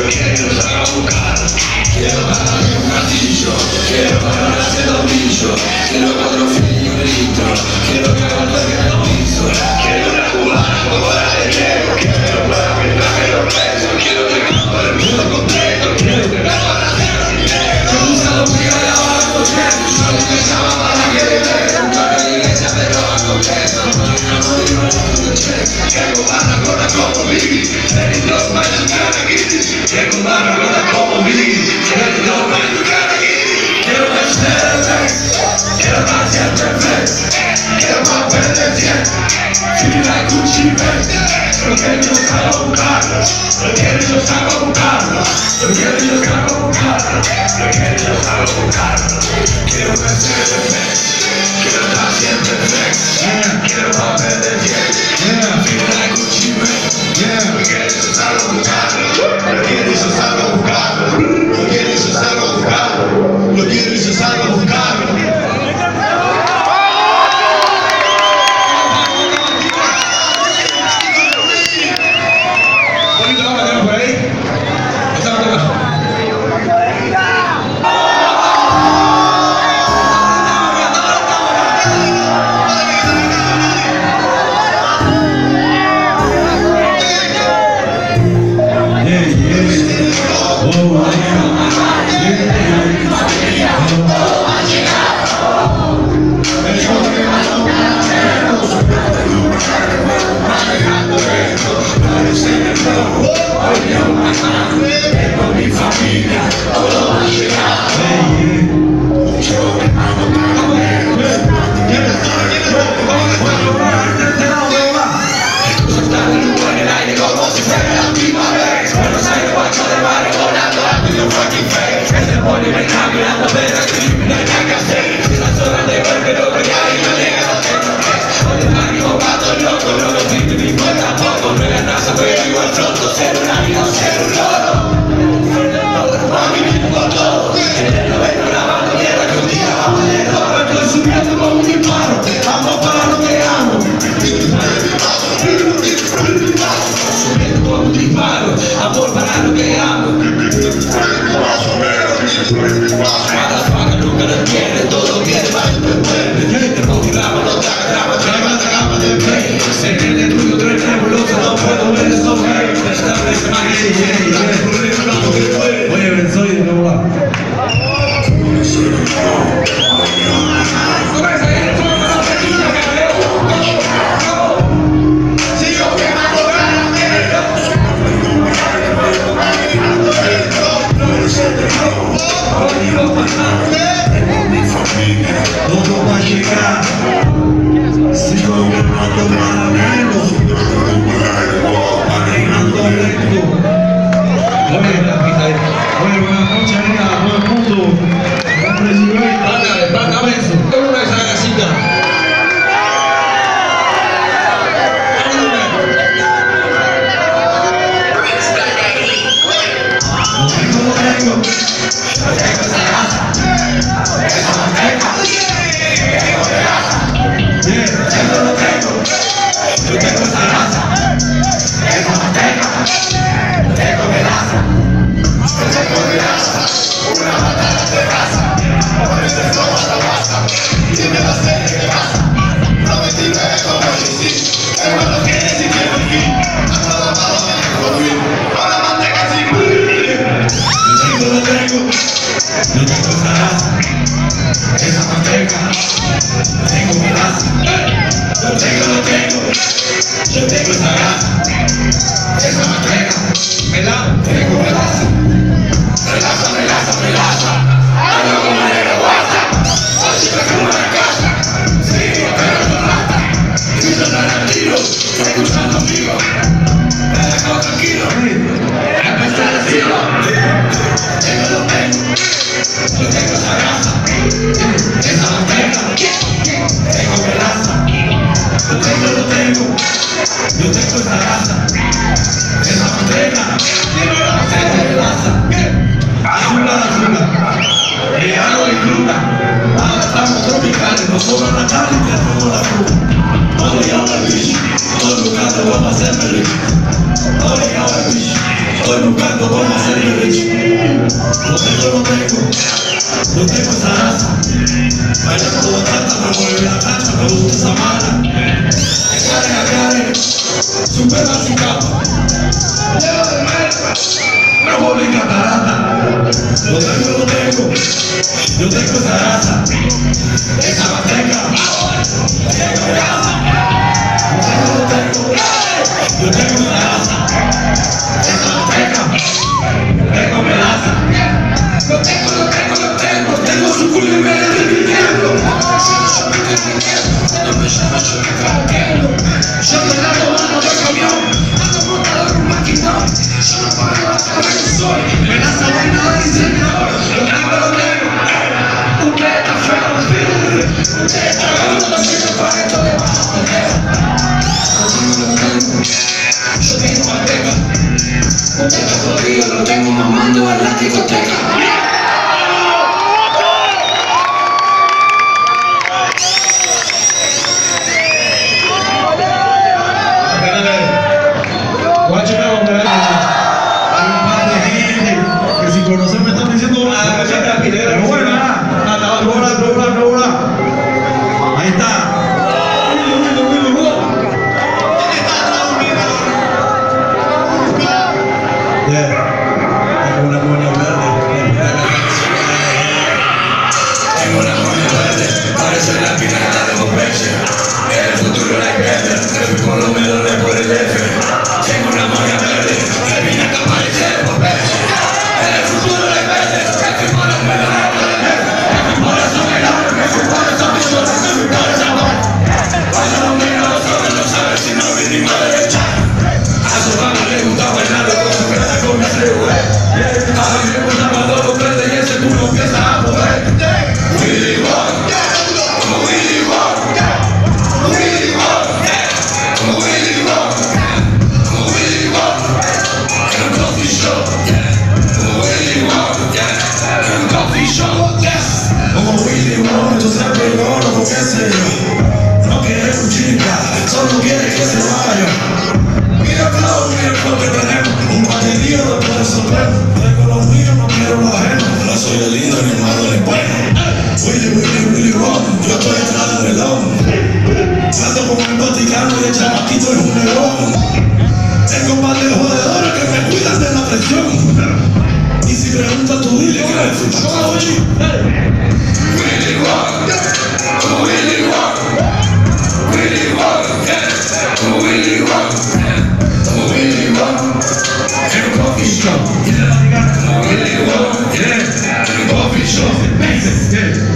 yo quiero entrar a buscar. Quiero un martillo, quiero ganar de quiero cuatro filhos y quiero que contagie el piso, quiero una cubana con de quiero para que los besos, quiero que para el mundo completo, quiero que para hacer mi negro. Me de yo no me para que le pero a completo, no me llamo que con la como viví, feliz los mañana cara Quiero Mercedes. Quiero más siempre flex. Quiero más verde 100. Feel like Gucci Mane. Lo quiero y lo salgo a buscar. Lo quiero y lo salgo a buscar. Lo quiero y lo salgo a buscar. Lo quiero y lo salgo a buscar. Quiero Mercedes Benz. Quiero estar siempre flex. Quiero más verde 100. Feel like Gucci Mane. Lo quiero y lo Anda, anda, tropicale, non sono natali per monaco. Only other bitch, ogni caso uomo sempre rich. Only other bitch, ogni caso uomo sempre rich. Lo tengo, lo tengo, lo tengo sta razza. Ma io non l'ho tanta per muovere la faccia, per tutta sta mano. E care a care, su per la si capa. Yo tengo esa raza, esa manteca. Pero no me diciendo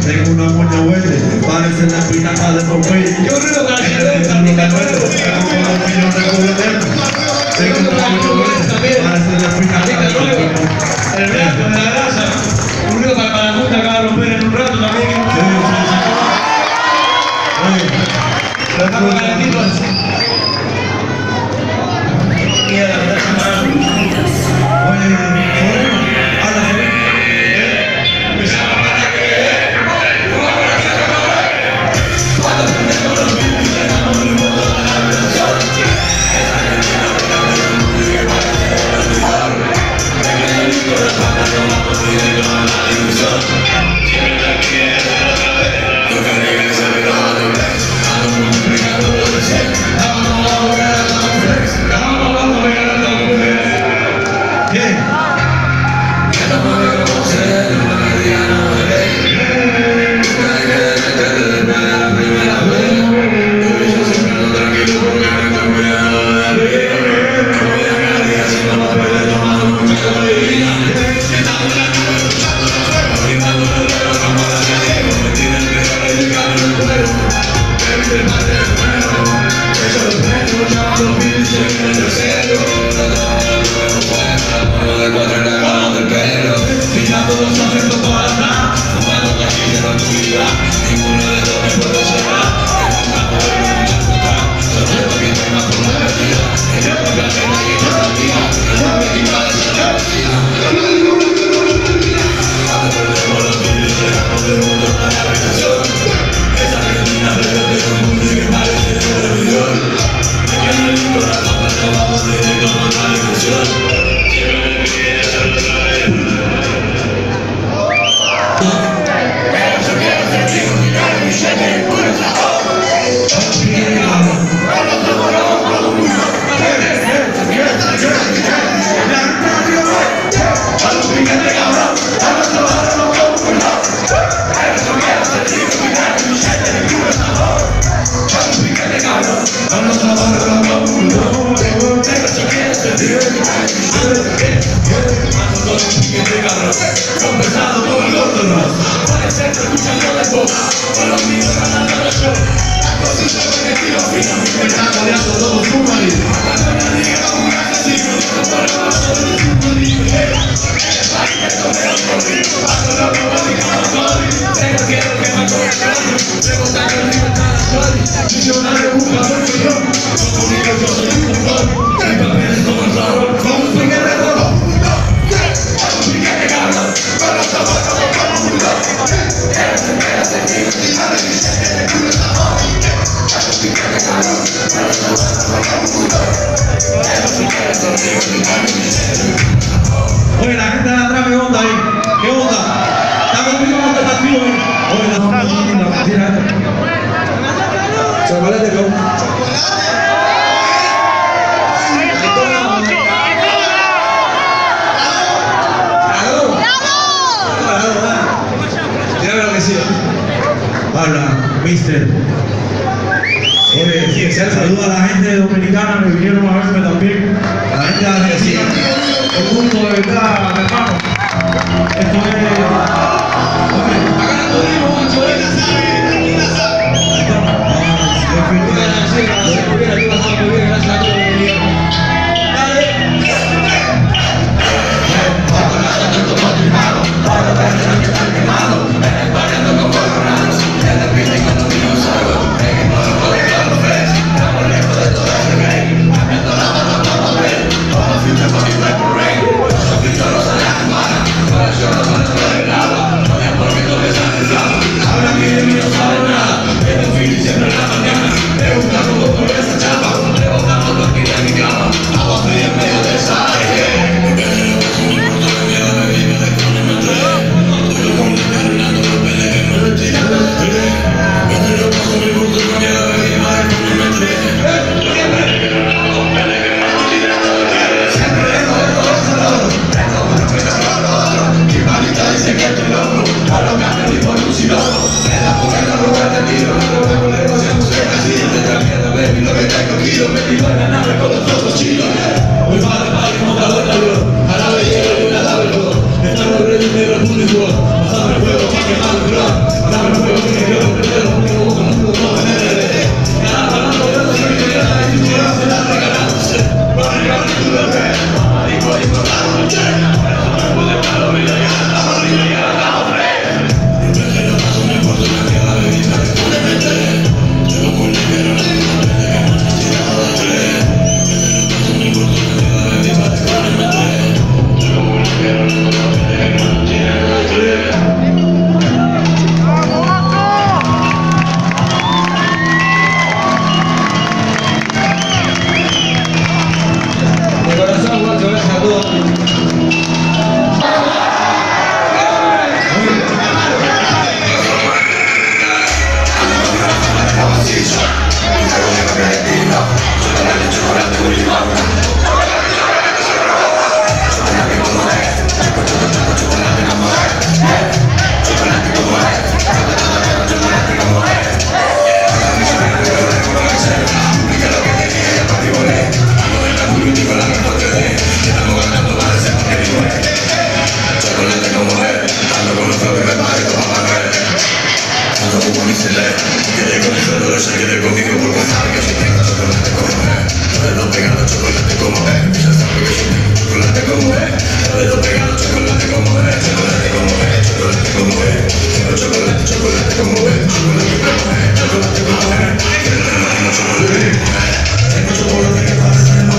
Tengo una buena huella, parecen la espinaca de los Música Comunicación. Mister. Oye, saludo a la gente dominicana que vinieron a verme también. La gente de Argentina. Un gusto de verdad, hermano. Solo se entiende conmigo por contar que soy pegado chocolate como es. Todo lo pegado chocolate como es. Ya sabe que soy pegado chocolate como es. Todo lo pegado chocolate como es. Chocolate como es. Chocolate como es. Quiero chocolate, chocolate como es. Chocolate como es. Chocolate como es. Quiero chocolate como es. Tengo chocolate que pasa en la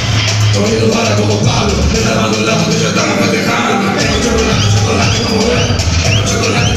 conmigo para como Pablo, de la mano en la estamos festejando. Es un chocolate, chocolate como él, es un chocolate.